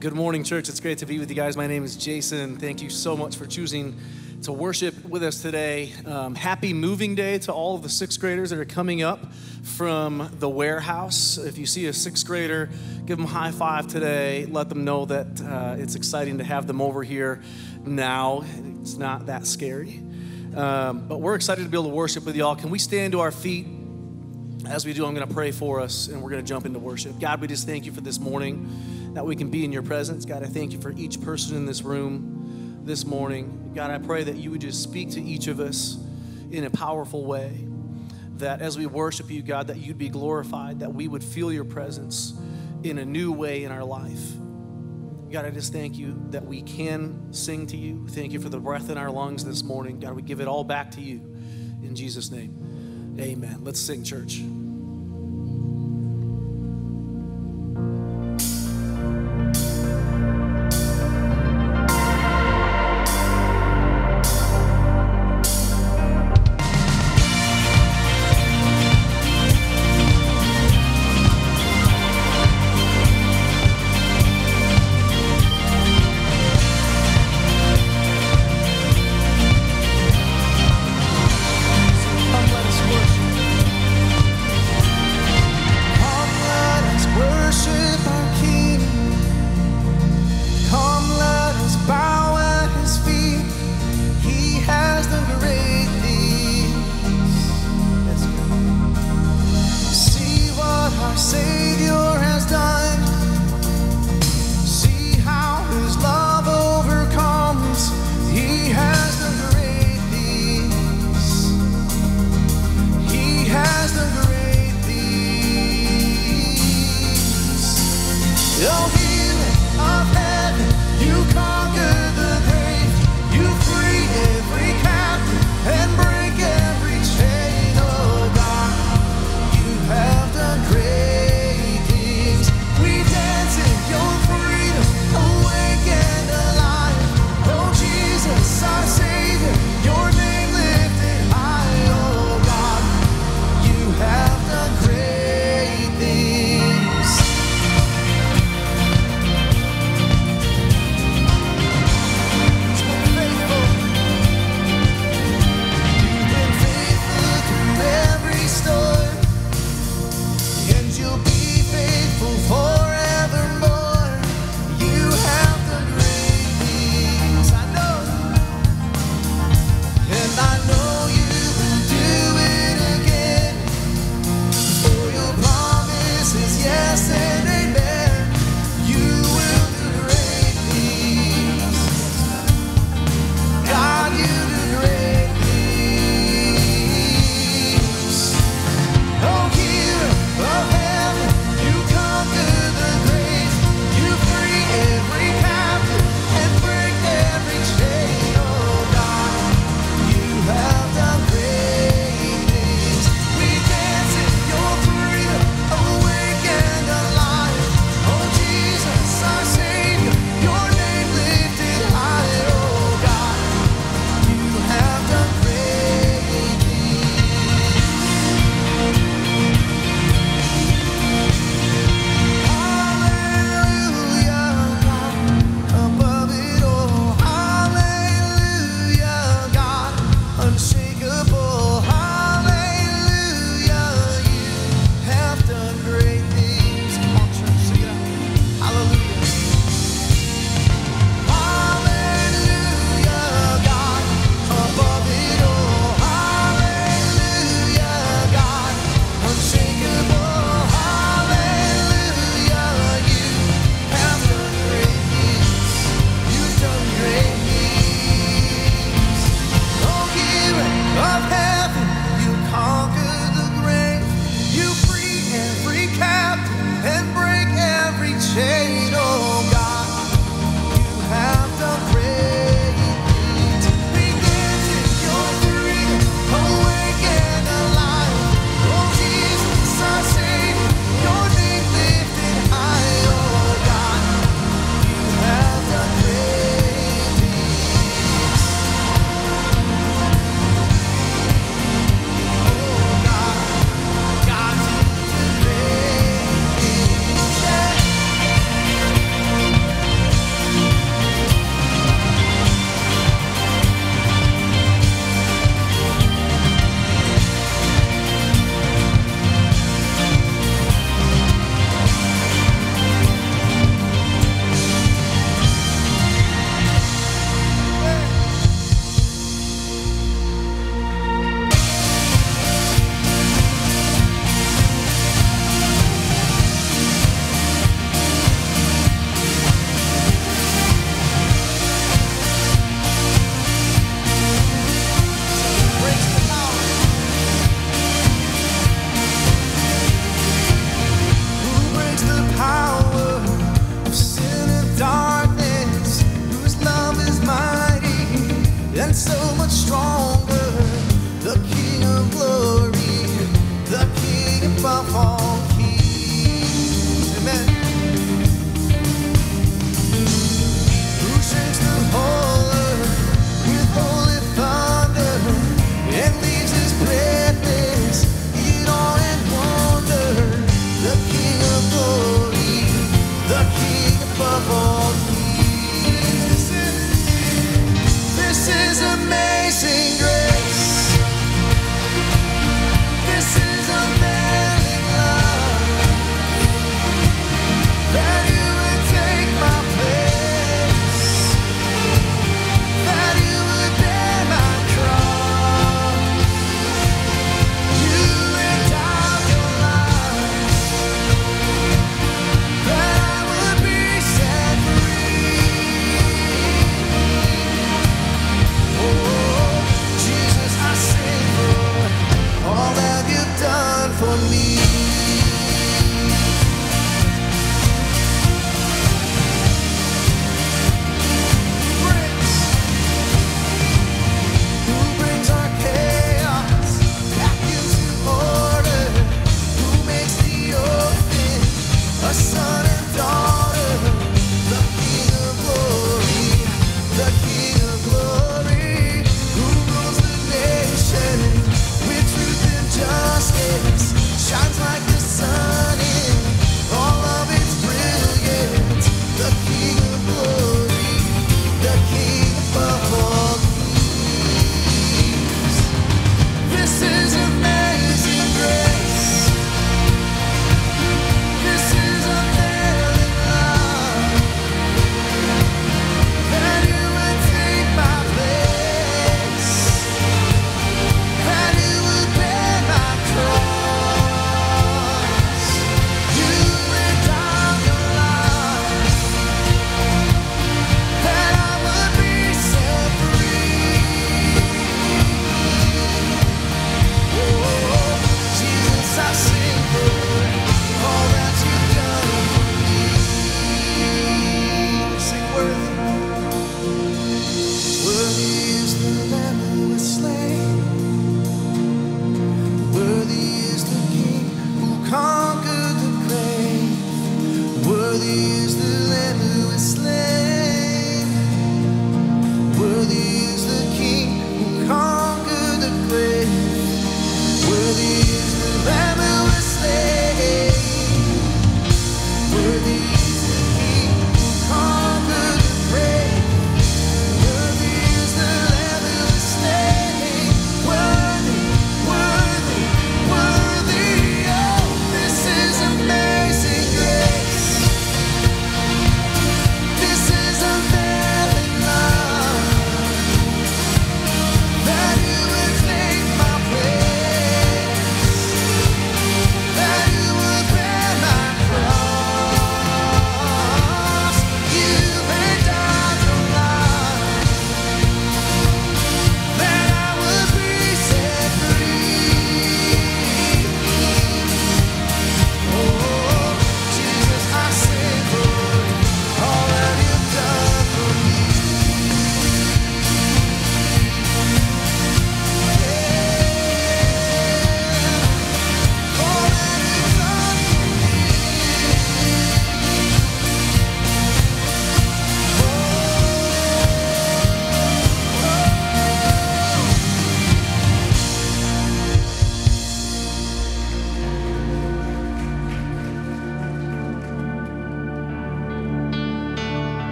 Good morning, church. It's great to be with you guys. My name is Jason. Thank you so much for choosing to worship with us today. Um, happy moving day to all of the sixth graders that are coming up from the warehouse. If you see a sixth grader, give them high five today. Let them know that uh, it's exciting to have them over here now. It's not that scary. Um, but we're excited to be able to worship with y'all. Can we stand to our feet? As we do, I'm going to pray for us and we're going to jump into worship. God, we just thank you for this morning that we can be in your presence. God, I thank you for each person in this room this morning. God, I pray that you would just speak to each of us in a powerful way. That as we worship you, God, that you'd be glorified, that we would feel your presence in a new way in our life. God, I just thank you that we can sing to you. Thank you for the breath in our lungs this morning. God, we give it all back to you. In Jesus' name, amen. Let's sing, church. Oh,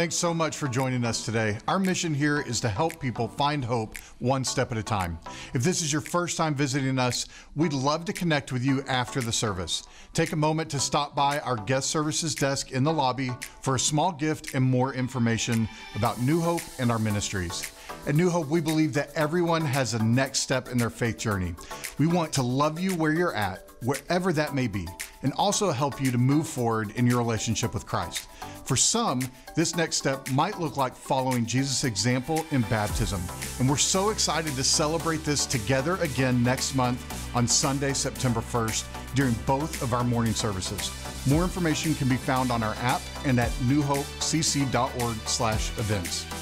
Thanks so much for joining us today. Our mission here is to help people find hope one step at a time. If this is your first time visiting us, we'd love to connect with you after the service. Take a moment to stop by our guest services desk in the lobby for a small gift and more information about New Hope and our ministries. At New Hope, we believe that everyone has a next step in their faith journey. We want to love you where you're at, wherever that may be, and also help you to move forward in your relationship with Christ. For some, this next step might look like following Jesus' example in baptism. And we're so excited to celebrate this together again next month on Sunday, September 1st, during both of our morning services. More information can be found on our app and at newhopecc.org/events.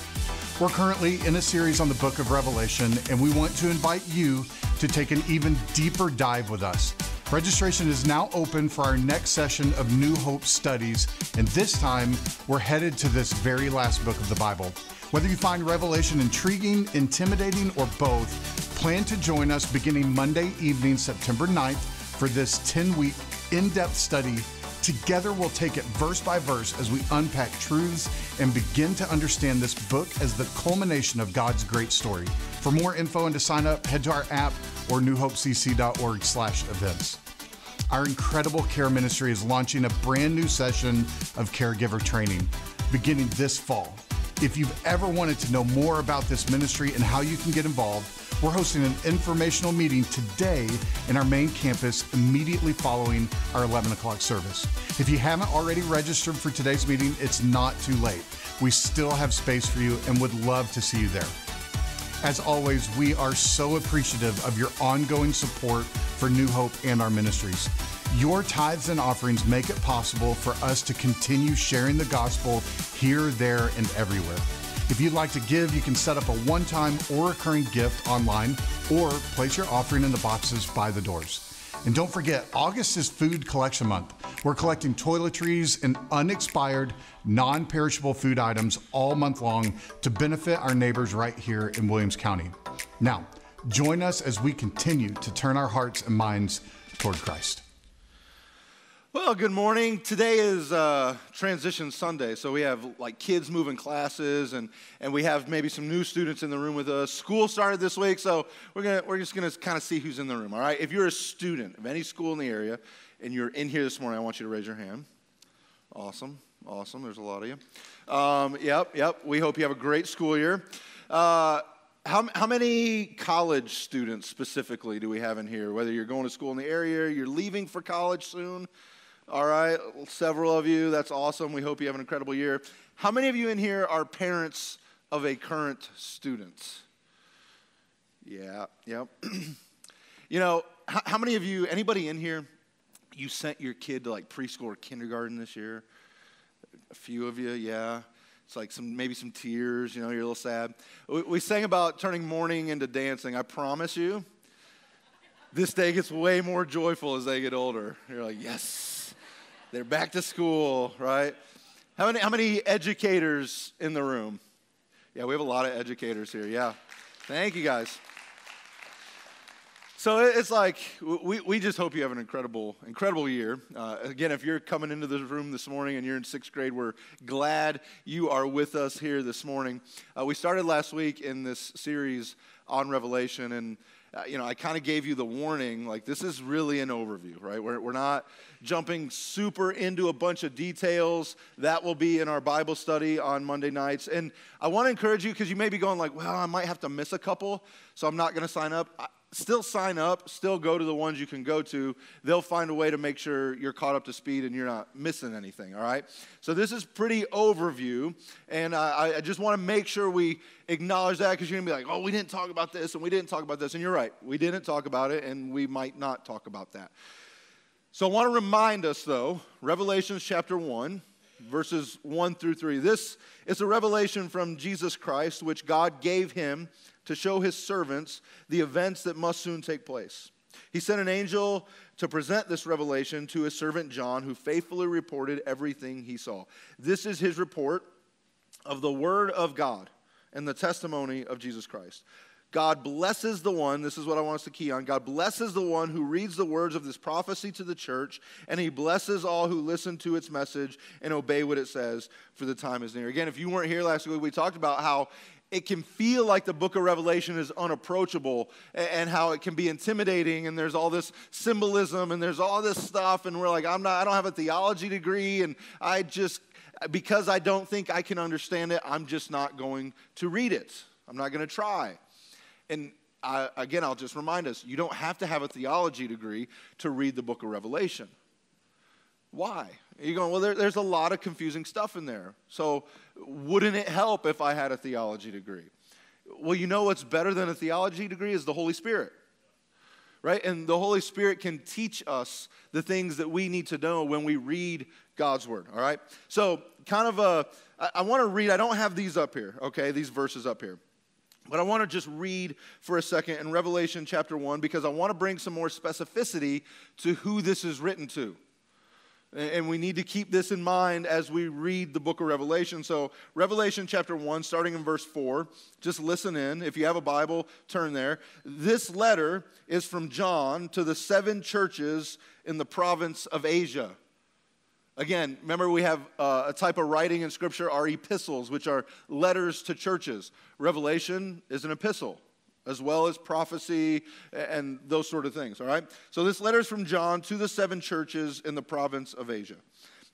We're currently in a series on the book of Revelation, and we want to invite you to take an even deeper dive with us. Registration is now open for our next session of New Hope studies, and this time we're headed to this very last book of the Bible. Whether you find Revelation intriguing, intimidating, or both, plan to join us beginning Monday evening, September 9th, for this 10 week in depth study Together, we'll take it verse by verse as we unpack truths and begin to understand this book as the culmination of God's great story. For more info and to sign up, head to our app or newhopecc.org slash events. Our incredible care ministry is launching a brand new session of caregiver training beginning this fall. If you've ever wanted to know more about this ministry and how you can get involved, we're hosting an informational meeting today in our main campus immediately following our 11 o'clock service. If you haven't already registered for today's meeting, it's not too late. We still have space for you and would love to see you there. As always, we are so appreciative of your ongoing support for New Hope and our ministries. Your tithes and offerings make it possible for us to continue sharing the gospel here, there, and everywhere. If you'd like to give, you can set up a one time or recurring gift online or place your offering in the boxes by the doors. And don't forget, August is Food Collection Month. We're collecting toiletries and unexpired, non perishable food items all month long to benefit our neighbors right here in Williams County. Now, join us as we continue to turn our hearts and minds toward Christ. Well, good morning. Today is uh, Transition Sunday, so we have like kids moving classes, and, and we have maybe some new students in the room with us. School started this week, so we're gonna we're just gonna kind of see who's in the room. All right. If you're a student of any school in the area and you're in here this morning, I want you to raise your hand. Awesome, awesome. There's a lot of you. Um, yep, yep. We hope you have a great school year. Uh, how, how many college students specifically do we have in here? Whether you're going to school in the area, you're leaving for college soon. All right, several of you. That's awesome. We hope you have an incredible year. How many of you in here are parents of a current student? Yeah, yep. you know, how, how many of you, anybody in here, you sent your kid to like preschool or kindergarten this year? A few of you, yeah. It's like some maybe some tears, you know, you're a little sad. We, we sang about turning mourning into dancing. I promise you, this day gets way more joyful as they get older. You're like, yes, they're back to school, right? How many, how many educators in the room? Yeah, we have a lot of educators here. Yeah. Thank you guys. So it's like we, we just hope you have an incredible, incredible year. Uh, again, if you're coming into this room this morning and you're in sixth grade, we're glad you are with us here this morning. Uh, we started last week in this series on Revelation, and uh, you know, I kind of gave you the warning, like this is really an overview, right? We're, we're not jumping super into a bunch of details. That will be in our Bible study on Monday nights. And I want to encourage you because you may be going like, well, I might have to miss a couple, so I'm not going to sign up. I, still sign up, still go to the ones you can go to. They'll find a way to make sure you're caught up to speed and you're not missing anything, all right? So, this is pretty overview, and I, I just want to make sure we acknowledge that because you're gonna be like, oh, we didn't talk about this and we didn't talk about this. And you're right, we didn't talk about it, and we might not talk about that. So, I want to remind us, though, Revelations chapter 1 verses 1 through 3. This is a revelation from Jesus Christ, which God gave him to show his servants the events that must soon take place. He sent an angel to present this revelation to his servant John, who faithfully reported everything he saw. This is his report of the word of God and the testimony of Jesus Christ. God blesses the one, this is what I want us to key on. God blesses the one who reads the words of this prophecy to the church, and he blesses all who listen to its message and obey what it says, for the time is near. Again, if you weren't here last week, we talked about how it can feel like the book of Revelation is unapproachable and how it can be intimidating and there's all this symbolism and there's all this stuff and we're like I'm not I don't have a theology degree and I just because I don't think I can understand it I'm just not going to read it. I'm not going to try. And I, again, I'll just remind us you don't have to have a theology degree to read the book of Revelation. Why? You're going, well, there, there's a lot of confusing stuff in there. So, wouldn't it help if I had a theology degree? Well, you know what's better than a theology degree is the Holy Spirit. Right? And the Holy Spirit can teach us the things that we need to know when we read God's Word. All right? So, kind of a, I, I want to read, I don't have these up here, okay, these verses up here. But I want to just read for a second in Revelation chapter 1 because I want to bring some more specificity to who this is written to. And we need to keep this in mind as we read the book of Revelation. So, Revelation chapter 1, starting in verse 4, just listen in. If you have a Bible, turn there. This letter is from John to the seven churches in the province of Asia. Again, remember we have uh, a type of writing in Scripture are epistles, which are letters to churches. Revelation is an epistle, as well as prophecy and those sort of things, all right? So this letter is from John to the seven churches in the province of Asia.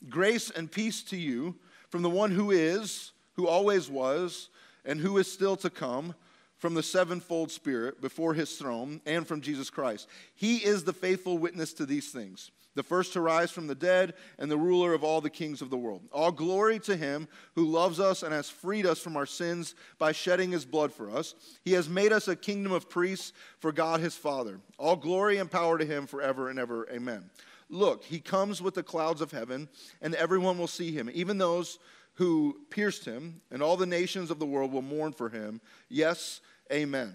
Grace and peace to you from the one who is, who always was, and who is still to come from the sevenfold Spirit before his throne and from Jesus Christ. He is the faithful witness to these things the first to rise from the dead, and the ruler of all the kings of the world. All glory to him who loves us and has freed us from our sins by shedding his blood for us. He has made us a kingdom of priests for God his Father. All glory and power to him forever and ever. Amen. Look, he comes with the clouds of heaven, and everyone will see him, even those who pierced him, and all the nations of the world will mourn for him. Yes, amen.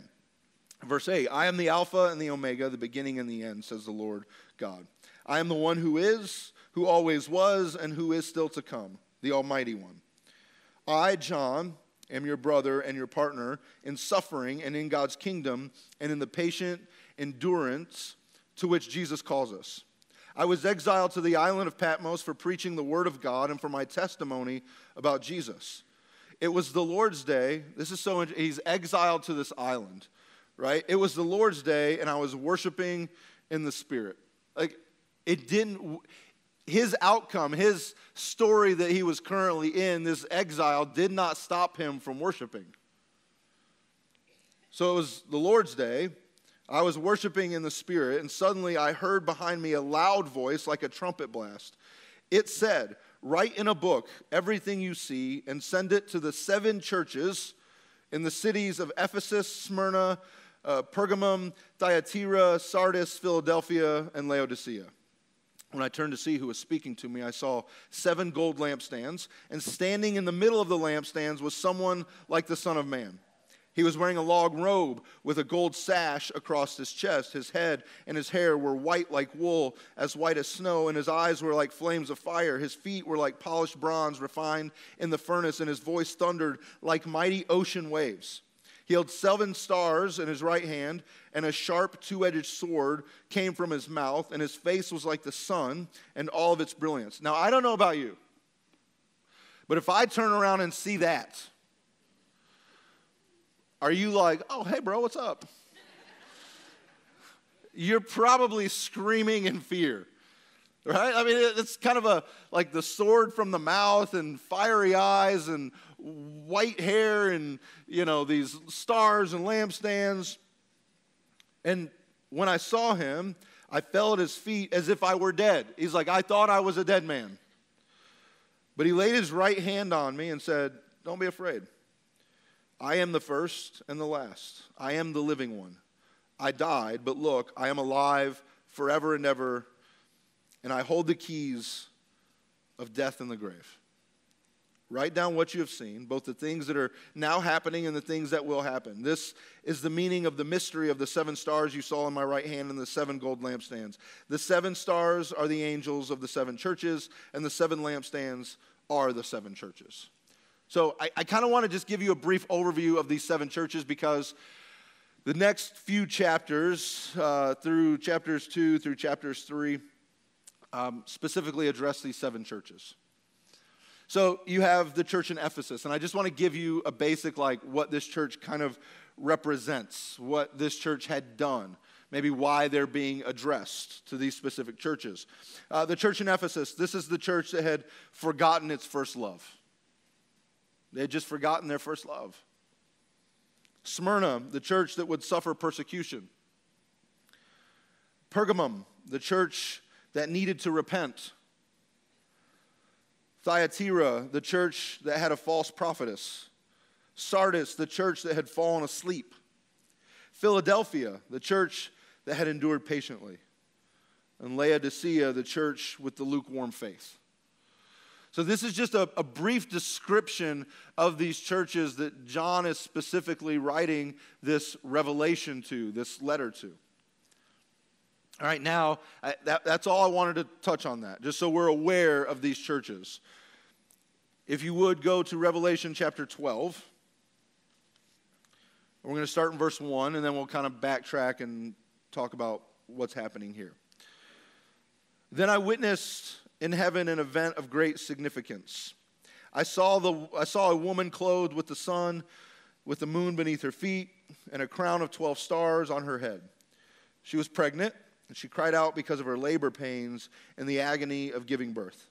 Verse 8 I am the Alpha and the Omega, the beginning and the end, says the Lord God. I am the one who is, who always was, and who is still to come, the Almighty One. I, John, am your brother and your partner in suffering and in God's kingdom and in the patient endurance to which Jesus calls us. I was exiled to the island of Patmos for preaching the word of God and for my testimony about Jesus. It was the Lord's day. This is so, he's exiled to this island, right? It was the Lord's day, and I was worshiping in the Spirit. Like, it didn't, his outcome, his story that he was currently in, this exile, did not stop him from worshiping. So it was the Lord's day. I was worshiping in the Spirit, and suddenly I heard behind me a loud voice like a trumpet blast. It said, Write in a book everything you see and send it to the seven churches in the cities of Ephesus, Smyrna, uh, Pergamum, Thyatira, Sardis, Philadelphia, and Laodicea. When I turned to see who was speaking to me, I saw seven gold lampstands, and standing in the middle of the lampstands was someone like the Son of Man. He was wearing a long robe with a gold sash across his chest. His head and his hair were white like wool, as white as snow, and his eyes were like flames of fire. His feet were like polished bronze refined in the furnace, and his voice thundered like mighty ocean waves. He held seven stars in his right hand, and a sharp two edged sword came from his mouth, and his face was like the sun and all of its brilliance. Now, I don't know about you, but if I turn around and see that, are you like, oh, hey, bro, what's up? You're probably screaming in fear right? I mean, it's kind of a like the sword from the mouth and fiery eyes and white hair and, you know, these stars and lampstands. And when I saw him, I fell at his feet as if I were dead. He's like, I thought I was a dead man. But he laid his right hand on me and said, Don't be afraid. I am the first and the last. I am the living one. I died, but look, I am alive forever and ever and I hold the keys of death and the grave. Write down what you have seen, both the things that are now happening and the things that will happen. This is the meaning of the mystery of the seven stars you saw in my right hand and the seven gold lampstands. The seven stars are the angels of the seven churches, and the seven lampstands are the seven churches. So I, I kind of want to just give you a brief overview of these seven churches because The next few chapters, uh, through chapters two through chapters three, um, specifically address these seven churches. So you have the church in Ephesus, and I just want to give you a basic, like, what this church kind of represents, what this church had done, maybe why they're being addressed to these specific churches. Uh, the church in Ephesus, this is the church that had forgotten its first love. They had just forgotten their first love. Smyrna, the church that would suffer persecution. Pergamum, the church that needed to repent. Thyatira, the church that had a false prophetess. Sardis, the church that had fallen asleep. Philadelphia, the church that had endured patiently. And Laodicea, the church with the lukewarm faith. So, this is just a, a, brief description of these churches that John is specifically writing this revelation to, this letter to. All right, now, I, that, that's all I wanted to touch on that, just so we're aware of these churches. If you would go to Revelation chapter 12. We're going to start in verse 1, and then we'll kind of backtrack and talk about what's happening here. Then I witnessed in heaven an event of great significance. I saw, the, I saw a woman clothed with the sun, with the moon beneath her feet, and a crown of 12 stars on her head. She was pregnant, and she cried out because of her labor pains and the agony of giving birth.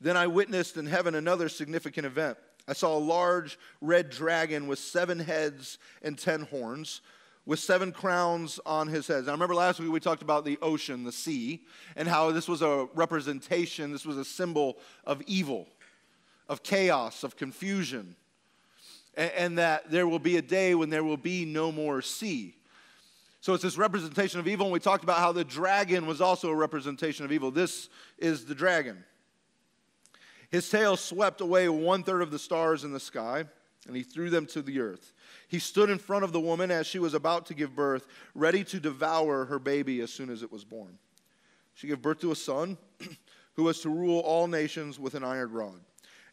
Then I witnessed in heaven another significant event. I saw a large red dragon with seven heads and ten horns with seven crowns on his heads. I remember last week we talked about the ocean, the sea, and how this was a representation, this was a symbol of evil, of chaos, of confusion, and, and that there will be a day when there will be no more sea. So it's this representation of evil, and we talked about how the dragon was also a representation of evil. This is the dragon. His tail swept away one third of the stars in the sky, and he threw them to the earth. He stood in front of the woman as she was about to give birth, ready to devour her baby as soon as it was born. She gave birth to a son who was to rule all nations with an iron rod.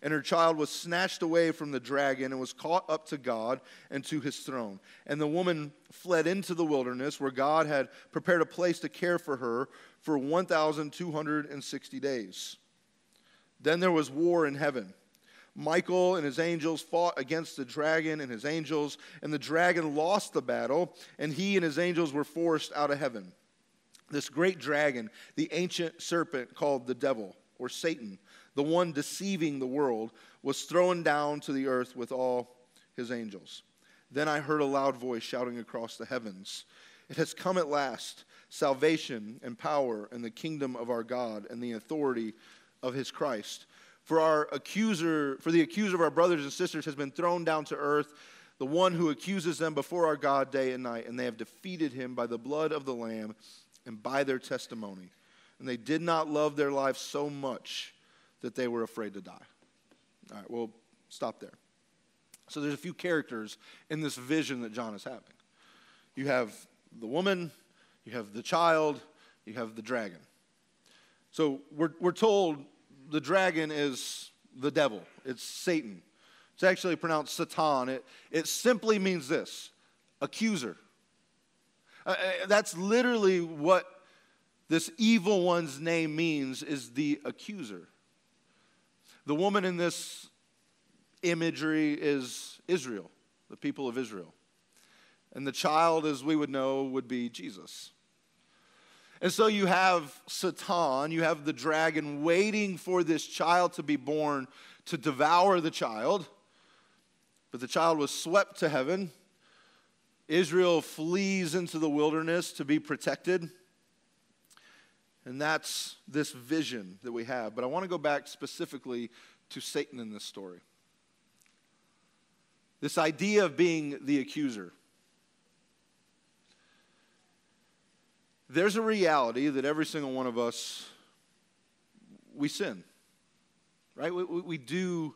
And her child was snatched away from the dragon and was caught up to God and to his throne. And the woman fled into the wilderness where God had prepared a place to care for her for 1,260 days. Then there was war in heaven. Michael and his angels fought against the dragon and his angels, and the dragon lost the battle, and he and his angels were forced out of heaven. This great dragon, the ancient serpent called the devil or Satan, the one deceiving the world, was thrown down to the earth with all his angels. Then I heard a loud voice shouting across the heavens It has come at last salvation and power and the kingdom of our God and the authority of his Christ for our accuser, for the accuser of our brothers and sisters has been thrown down to earth, the one who accuses them before our God day and night, and they have defeated him by the blood of the Lamb and by their testimony. And they did not love their life so much that they were afraid to die. All right, we'll stop there. So there's a few characters in this vision that John is having. You have the woman, you have the child, you have the dragon. So we're, we're told the dragon is the devil, it's Satan. It's actually pronounced Satan. It, it simply means this accuser. Uh, uh, that's literally what this evil one's name means is the accuser. The woman in this imagery is Israel, the people of Israel. And the child, as we would know, would be Jesus. And so you have Satan, you have the dragon waiting for this child to be born to devour the child. But the child was swept to heaven. Israel flees into the wilderness to be protected. And that's this vision that we have. But I want to go back specifically to Satan in this story. This idea of being the accuser. there's a reality that every single one of us, we sin, right? We, we, we do,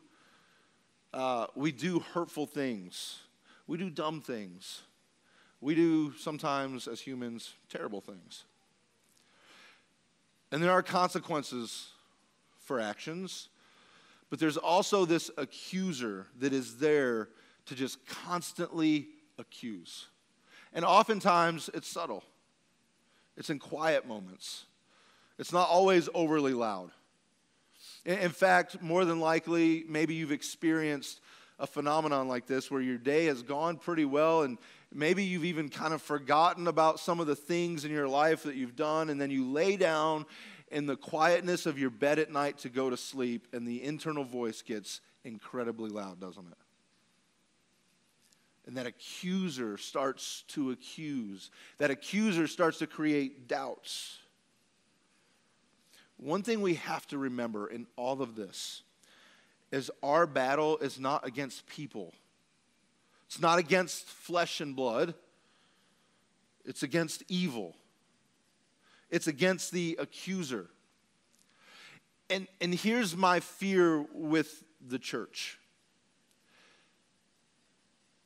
uh, we do hurtful things. We do dumb things. We do sometimes, as humans, terrible things. And there are consequences for actions, but there's also this accuser that is there to just constantly accuse. And oftentimes it's subtle, it's in quiet moments, it's not always overly loud. In fact, more than likely, maybe you've experienced a phenomenon like this where your day has gone pretty well and maybe you've even kind of forgotten about some of the things in your life that you've done and then you lay down in the quietness of your bed at night to go to sleep and the internal voice gets incredibly loud, doesn't it? And that accuser starts to accuse. That accuser starts to create doubts. One thing we have to remember in all of this is our battle is not against people. It's not against flesh and blood. It's against evil. It's against the accuser. And, and here's my fear with the church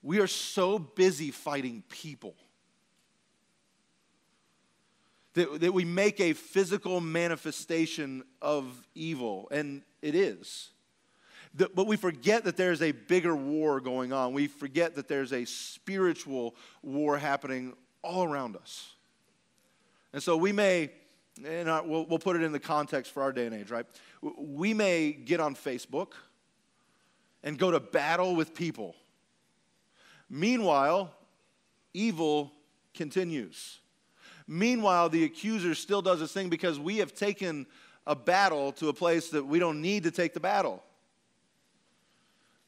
we are so busy fighting people that, that we make a physical manifestation of evil, and it is. But we forget that there's a bigger war going on. We forget that there's a spiritual war happening all around us. And so we may, and I- we'll, we'll put it in the context for our day and age, right? We may get on Facebook and go to battle with people. Meanwhile, evil continues. Meanwhile, the accuser still does his thing because we have taken a battle to a place that we don't need to take the battle.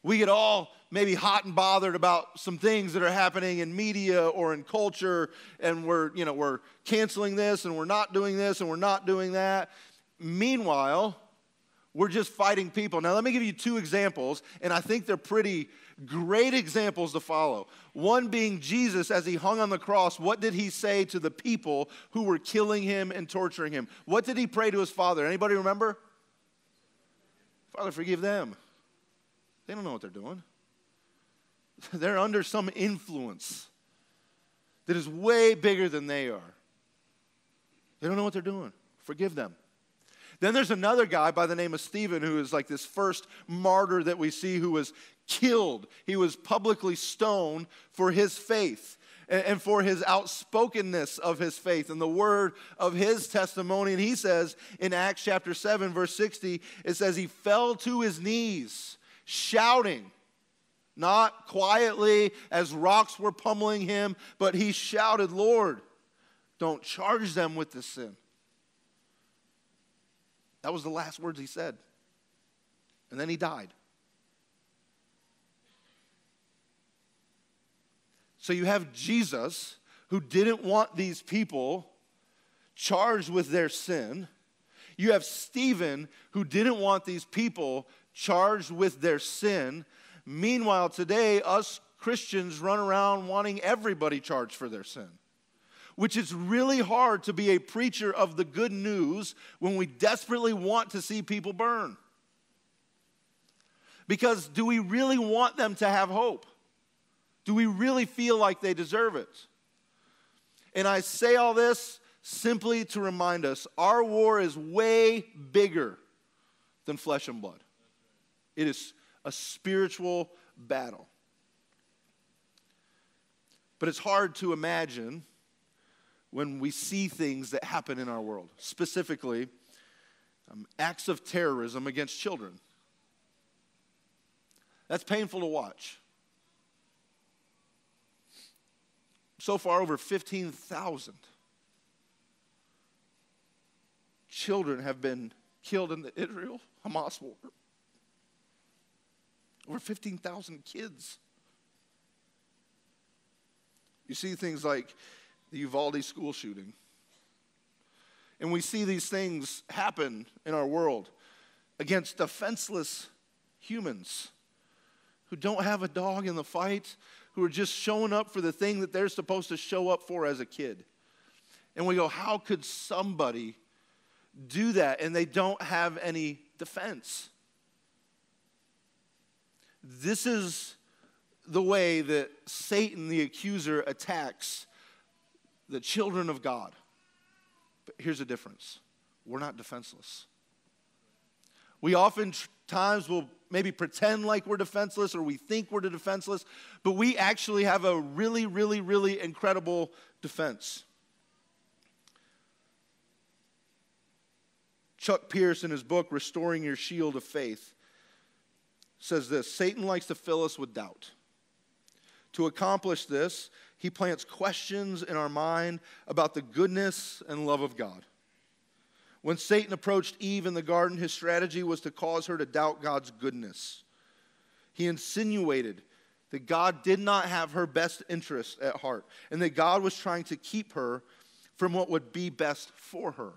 We get all maybe hot and bothered about some things that are happening in media or in culture, and we're, you know, we're canceling this and we're not doing this and we're not doing that. Meanwhile, we're just fighting people. Now, let me give you two examples, and I think they're pretty great examples to follow. One being Jesus as he hung on the cross. What did he say to the people who were killing him and torturing him? What did he pray to his Father? Anybody remember? Father, forgive them. They don't know what they're doing. They're under some influence that is way bigger than they are. They don't know what they're doing. Forgive them. Then there's another guy by the name of Stephen who is like this first martyr that we see who was killed. He was publicly stoned for his faith and for his outspokenness of his faith and the word of his testimony. And he says in Acts chapter 7, verse 60, it says, He fell to his knees, shouting, not quietly as rocks were pummeling him, but he shouted, Lord, don't charge them with this sin. That was the last words he said. And then he died. So you have Jesus who didn't want these people charged with their sin. You have Stephen who didn't want these people charged with their sin. Meanwhile, today, us Christians run around wanting everybody charged for their sin which is really hard to be a preacher of the good news when we desperately want to see people burn. Because do we really want them to have hope? Do we really feel like they deserve it? And I say all this simply to remind us our war is way bigger than flesh and blood, it is a spiritual battle. But it's hard to imagine when we see things that happen in our world, specifically um, acts of terrorism against children. That's painful to watch. So far, over 15,000 children have been killed in the Israel Hamas war. Over 15,000 kids. You see things like the Uvalde school shooting. And we see these things happen in our world against defenseless humans who don't have a dog in the fight, who are just showing up for the thing that they're supposed to show up for as a kid. And we go, how could somebody do that and they don't have any defense? This is the way that Satan, the accuser, attacks the children of God. But here's the difference we're not defenseless. We oftentimes will maybe pretend like we're defenseless or we think we're defenseless, but we actually have a really, really, really incredible defense. Chuck Pierce, in his book, Restoring Your Shield of Faith, says this Satan likes to fill us with doubt. To accomplish this, he plants questions in our mind about the goodness and love of God. When Satan approached Eve in the garden, his strategy was to cause her to doubt God's goodness. He insinuated that God did not have her best interest at heart and that God was trying to keep her from what would be best for her.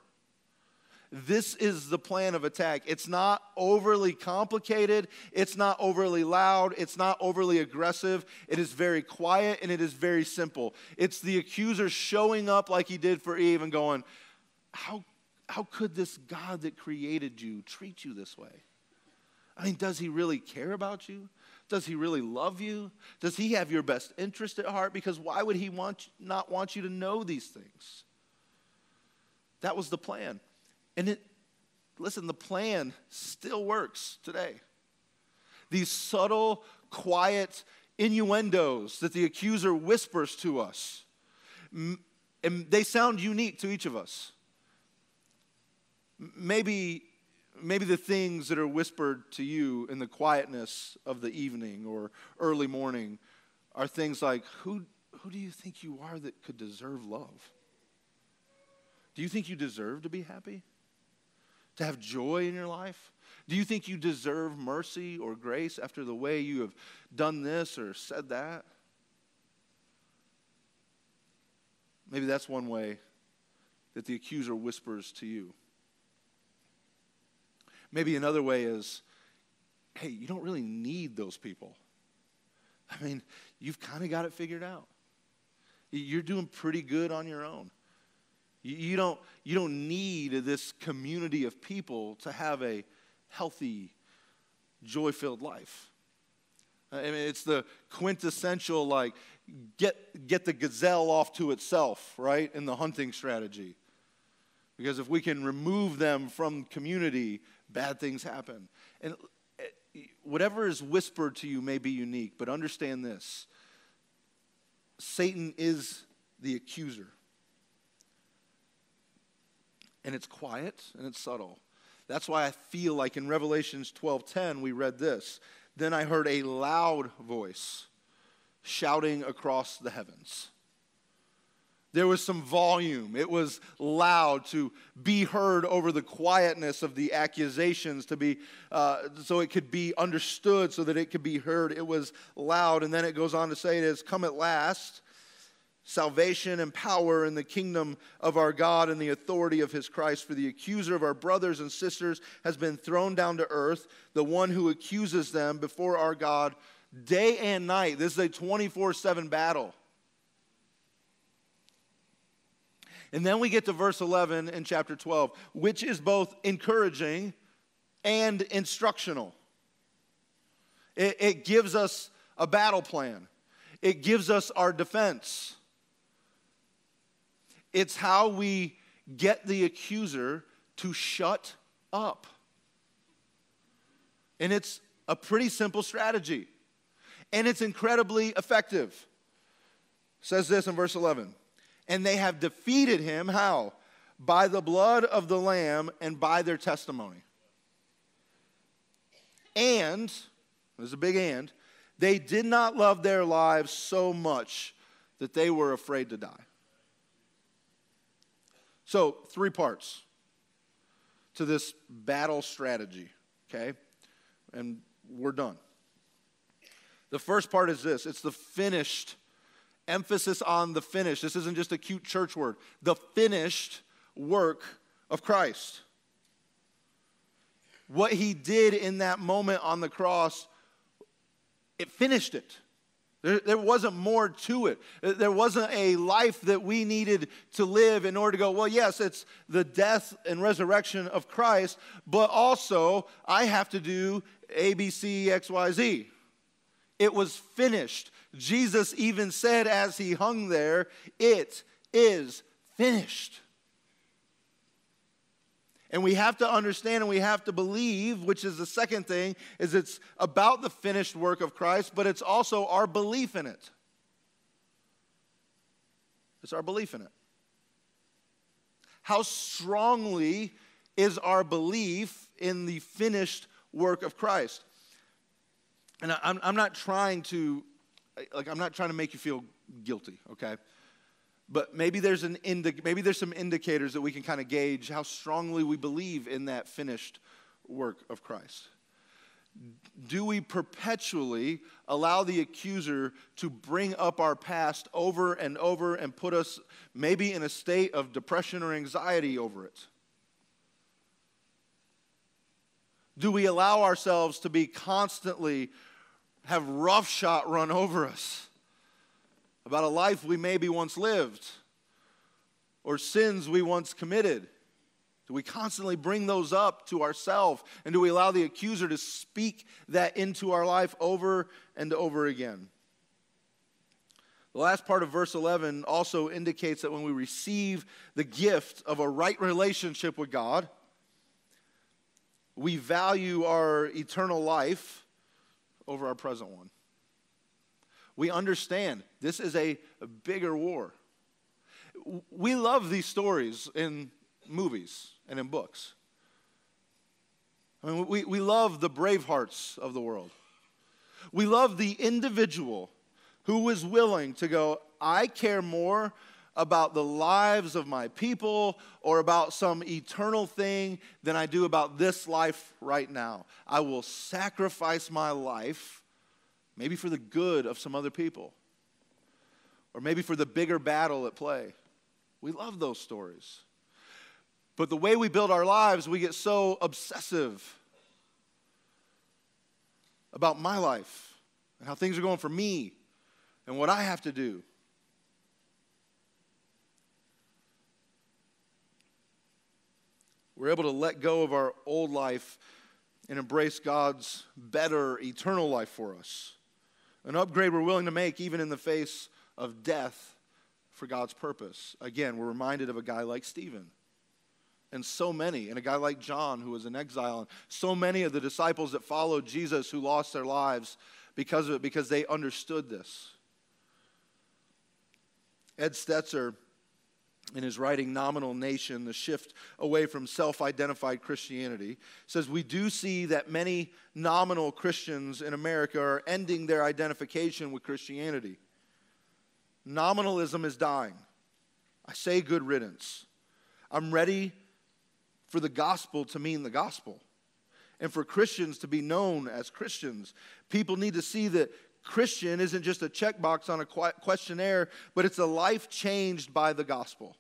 This is the plan of attack. It's not overly complicated, it's not overly loud, it's not overly aggressive. It is very quiet and it is very simple. It's the accuser showing up like he did for Eve and going, How, how could this God that created you treat you this way? I mean, does he really care about you? Does he really love you? Does he have your best interest at heart? Because why would he want, not want you to know these things? That was the plan. And it, listen, the plan still works today. These subtle, quiet innuendos that the accuser whispers to us, and they sound unique to each of us. Maybe, maybe the things that are whispered to you in the quietness of the evening or early morning are things like, who, who do you think you are that could deserve love? Do you think you deserve to be happy? To have joy in your life? Do you think you deserve mercy or grace after the way you have done this or said that? Maybe that's one way that the accuser whispers to you. Maybe another way is hey, you don't really need those people. I mean, you've kind of got it figured out. You're doing pretty good on your own. You don't, you don't need this community of people to have a healthy, joy filled life. I mean, it's the quintessential, like, get, get the gazelle off to itself, right, in the hunting strategy. Because if we can remove them from community, bad things happen. And eh, whatever is whispered to you may be unique, but understand this Satan is the accuser and it's quiet and it's subtle. That's why I feel like in Revelations 12:10 we read this. Then I heard a loud voice shouting across the heavens. There was some volume. It was loud to be heard over the quietness of the accusations, to be uh, so it could be understood, so that it could be heard. It was loud, and then it goes on to say, "It has come at last." Salvation and power in the kingdom of our God and the authority of his Christ. For the accuser of our brothers and sisters has been thrown down to earth, the one who accuses them before our God day and night. This is a 24 7 battle. And then we get to verse 11 in chapter 12, which is both encouraging and instructional. It, it gives us a battle plan, it gives us our defense. It's how we get the accuser to shut up. And it's a pretty simple strategy. And it's incredibly effective. It says this in verse 11. And they have defeated him, how? By the blood of the Lamb and by their testimony. And, there's a big and, they did not love their lives so much that they were afraid to die. So, three parts to this battle strategy, okay? And we're done. The first part is this it's the finished, emphasis on the finished. This isn't just a cute church word, the finished work of Christ. What he did in that moment on the cross, it finished it. There, there wasn't more to it. Uh, there wasn't a life that we needed to live in order to go, well, yes, it's the death and resurrection of Christ, but also I have to do A, B, C, X, Y, Z. It was finished. Jesus even said as he hung there, it is finished. And we have to understand and we have to believe, which is the second thing, is it's about the finished work of Christ, but it's also our belief in it. It's our belief in it. How strongly is our belief in the finished work of Christ? And I'm, I'm not trying to, like, I'm not trying to make you feel guilty, okay? But maybe there's, an indi- maybe there's some indicators that we can kind of gauge how strongly we believe in that finished work of Christ. Do we perpetually allow the accuser to bring up our past over and over and put us maybe in a state of depression or anxiety over it? Do we allow ourselves to be constantly have roughshod run over us? About a life we maybe once lived or sins we once committed? Do we constantly bring those up to ourselves? And do we allow the accuser to speak that into our life over and over again? The last part of verse 11 also indicates that when we receive the gift of a right relationship with God, we value our eternal life over our present one we understand this is a, bigger war. We love these stories in movies and in books. I mean, we, we love the brave hearts of the world. We love the individual who is willing to go, I care more about the lives of my people or about some eternal thing than I do about this life right now. I will sacrifice my life maybe for the good of some other people, or maybe for the bigger battle at play. We love those stories. But the way we build our lives, we get so obsessive about my life and how things are going for me and what I have to do. We're able to let go of our old life and embrace God's better eternal life for us. An upgrade we're willing to make even in the face of death for God's purpose. Again, we're reminded of a guy like Stephen and so many, and a guy like John who was in exile, and so many of the disciples that followed Jesus who lost their lives because of it, because they understood this. Ed Stetzer in his writing Nominal Nation, the shift away from self identified Christianity, says we do see that many nominal Christians in America are ending their identification with Christianity. Nominalism is dying. I say good riddance. I'm ready for the gospel to mean the gospel and for Christians to be known as Christians. People need to see that Christian isn't just a checkbox on a questionnaire, but it's a life changed by the gospel.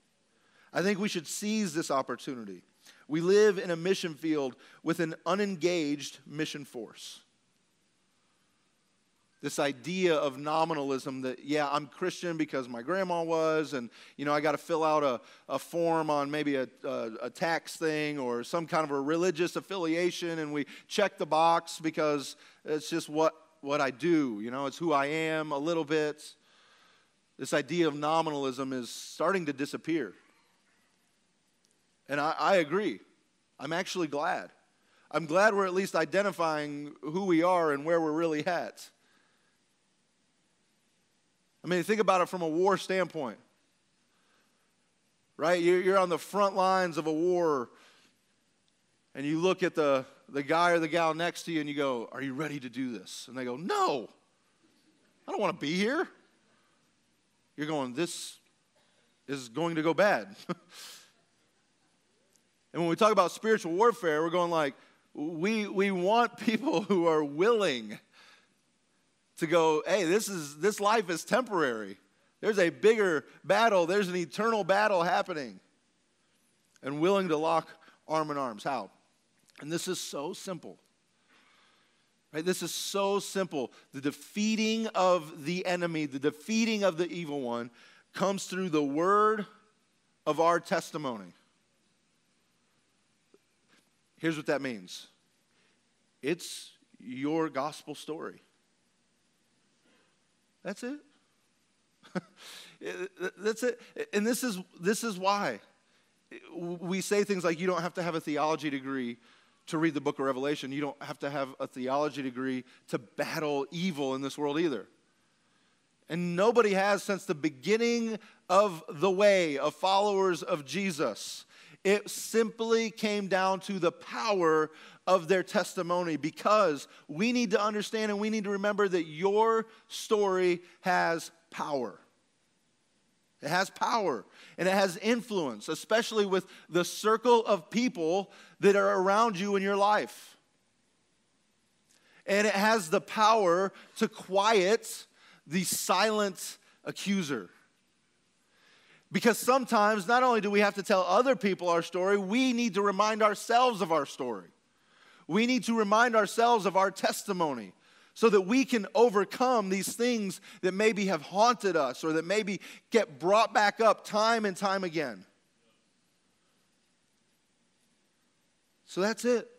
I think we should seize this opportunity. We live in a mission field with an unengaged mission force. This idea of nominalism that, yeah, I'm Christian because my grandma was, and, you know, I got to fill out a, a form on maybe a, a, a tax thing or some kind of a religious affiliation, and we check the box because it's just what, what I do, you know, it's who I am a little bit. This idea of nominalism is starting to disappear. And I, I agree. I'm actually glad. I'm glad we're at least identifying who we are and where we're really at. I mean, think about it from a war standpoint, right? You're, you're on the front lines of a war, and you look at the, the guy or the gal next to you and you go, Are you ready to do this? And they go, No, I don't want to be here. You're going, This is going to go bad. And when we talk about spiritual warfare, we're going like, we, we want people who are willing to go, hey, this, is, this life is temporary. There's a bigger battle, there's an eternal battle happening. And willing to lock arm in arms. How? And this is so simple. Right? This is so simple. The defeating of the enemy, the defeating of the evil one, comes through the word of our testimony. Here's what that means it's your gospel story. That's it. That's it. And this is, this is why. we say things like you don't have to have a theology degree to read the book of Revelation. You don't have to have a theology degree to battle evil in this world either. And nobody has since the beginning of the way of followers of Jesus. It simply came down to the power of their testimony because we need to understand and we need to remember that your story has power. It has power and it has influence, especially with the circle of people that are around you in your life. And it has the power to quiet the silent accuser. Because sometimes not only do we have to tell other people our story, we need to remind ourselves of our story. We need to remind ourselves of our testimony so that we can overcome these things that maybe have haunted us or that maybe get brought back up time and time again. So that's it,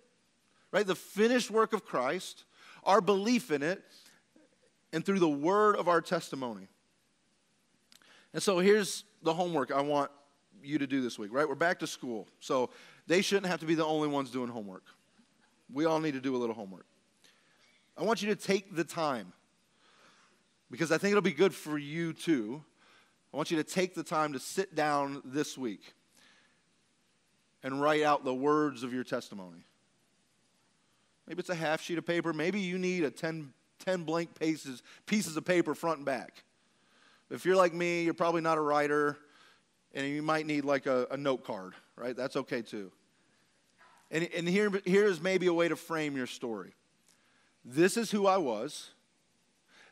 right? The finished work of Christ, our belief in it, and through the word of our testimony. And so here's the homework I want you to do this week, right? We're back to school. So they shouldn't have to be the only ones doing homework. We all need to do a little homework. I want you to take the time because I think it'll be good for you too. I want you to take the time to sit down this week and write out the words of your testimony. Maybe it's a half sheet of paper. Maybe you need a 10, 10 blank pieces, pieces of paper front and back. If you're like me, you're probably not a writer, and you might need like a, a note card, right? That's okay too. And, and here, here is maybe a way to frame your story. This is who I was.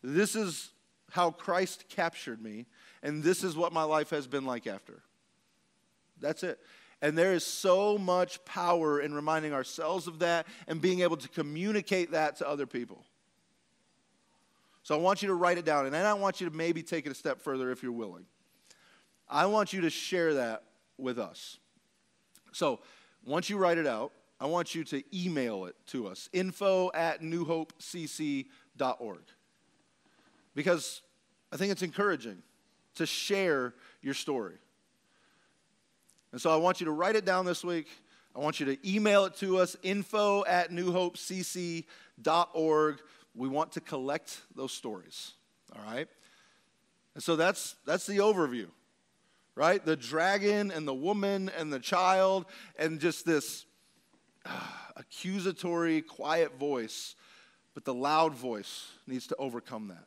This is how Christ captured me. And this is what my life has been like after. That's it. And there is so much power in reminding ourselves of that and being able to communicate that to other people. So I want you to write it down. And then I want you to maybe take it a step further if you're willing. I want you to share that with us. So once you write it out, I want you to email it to us info at newhopecc.org. Because I think it's encouraging to share your story. And so I want you to write it down this week. I want you to email it to us info at newhopecc.org. We want to collect those stories. All right? And so that's that's the overview. Right? The dragon and the woman and the child and just this ah, accusatory, quiet voice, but the loud voice needs to overcome that.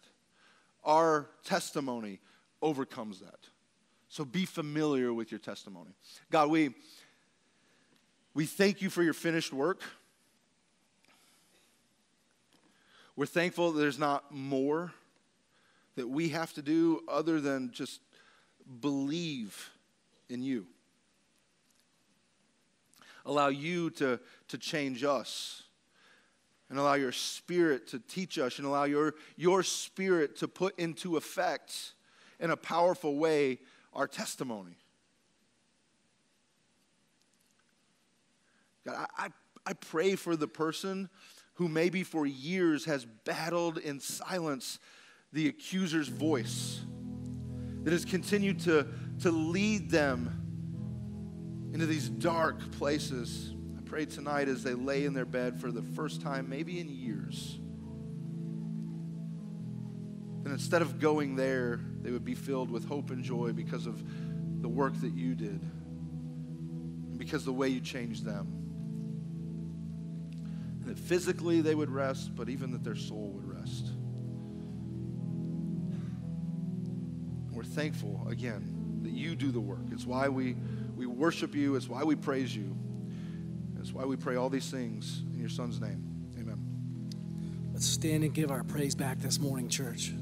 Our testimony overcomes that. So be familiar with your testimony. God, we, we thank you for your finished work. We're thankful there's not more that we have to do other than just believe in you allow you to, to change us and allow your spirit to teach us and allow your, your spirit to put into effect in a powerful way our testimony. God, I, I, pray for the person who maybe for years has battled in silence the accuser's voice, that has continued to, to lead them into these dark places. I pray tonight as they lay in their bed for the first time, maybe in years. And instead of going there, they would be filled with hope and joy because of the work that you did and because the way you changed them. And that physically they would rest, but even that their soul would rest. We're thankful again that you do the work. It's why we we worship you. It's why we praise you. It's why we pray all these things in your son's name. Amen. Let's stand and give our praise back this morning, church.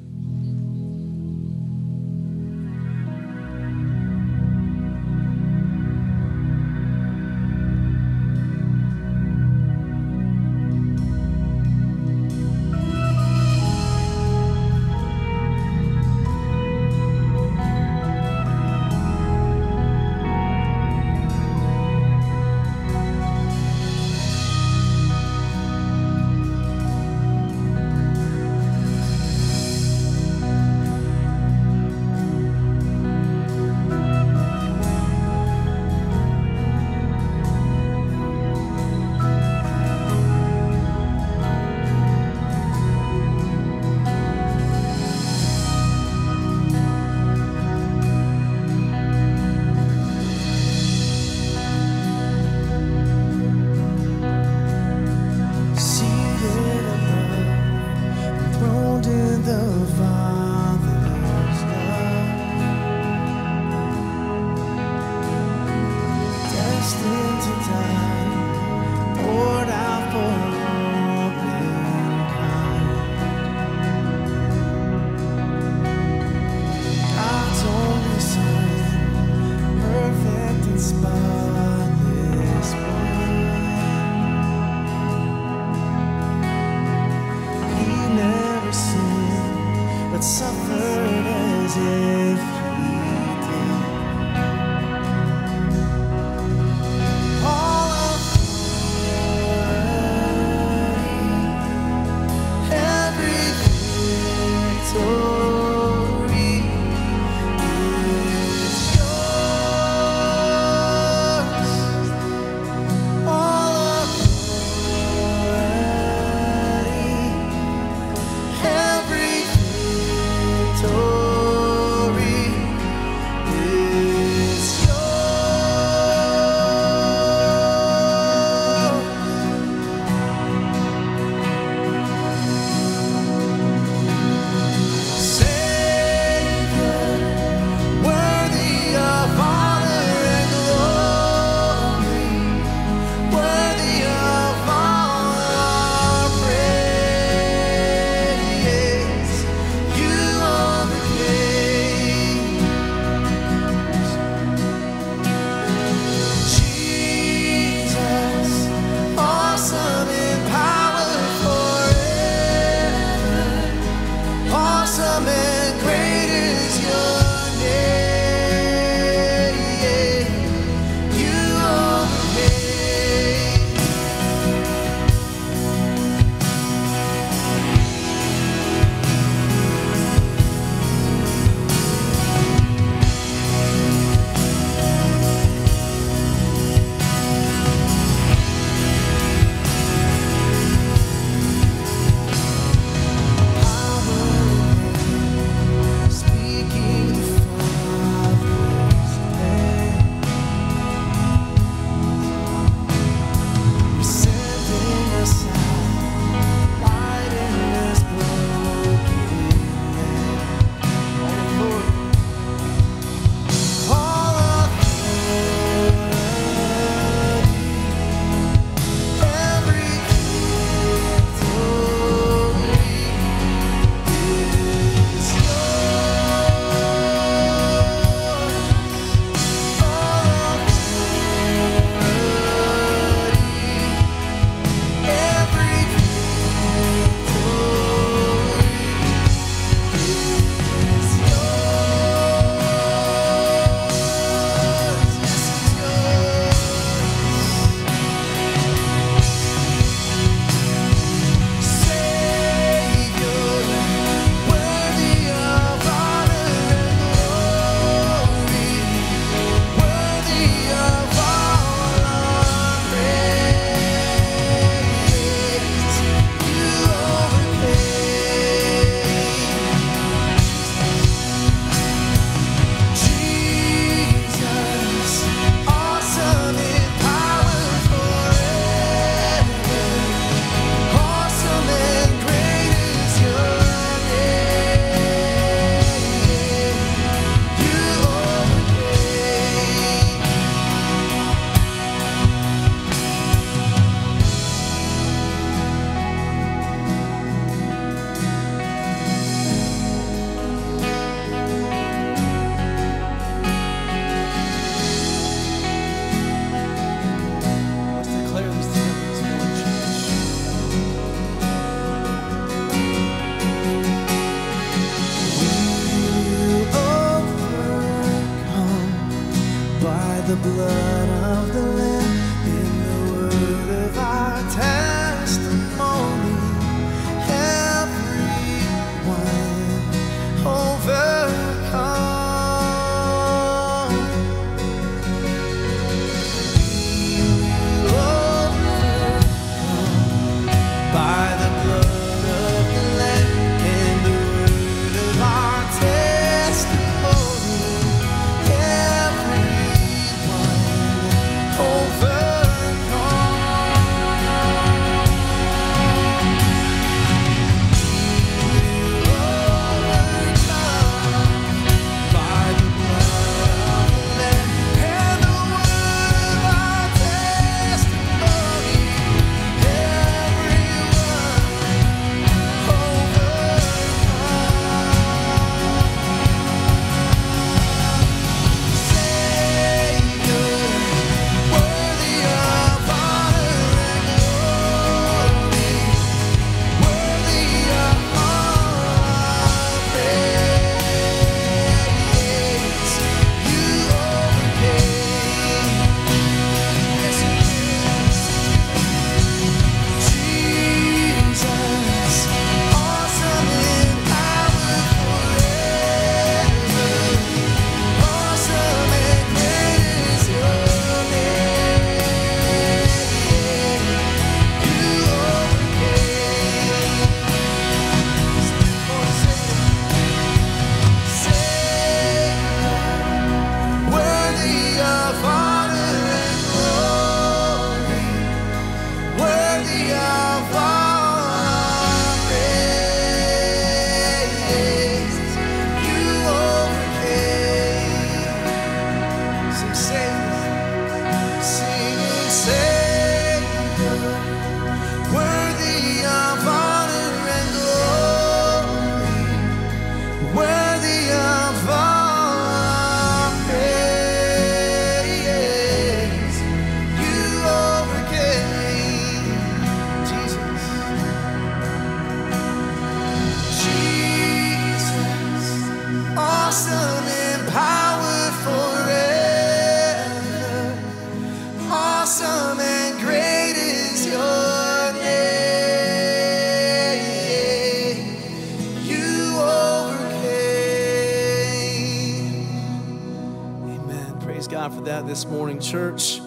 This morning, church.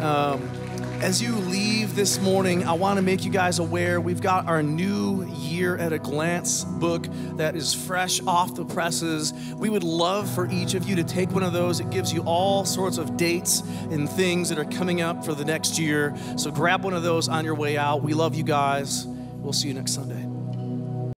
Um, as you leave this morning, I want to make you guys aware we've got our new year at a glance book that is fresh off the presses. We would love for each of you to take one of those. It gives you all sorts of dates and things that are coming up for the next year. So grab one of those on your way out. We love you guys. We'll see you next Sunday.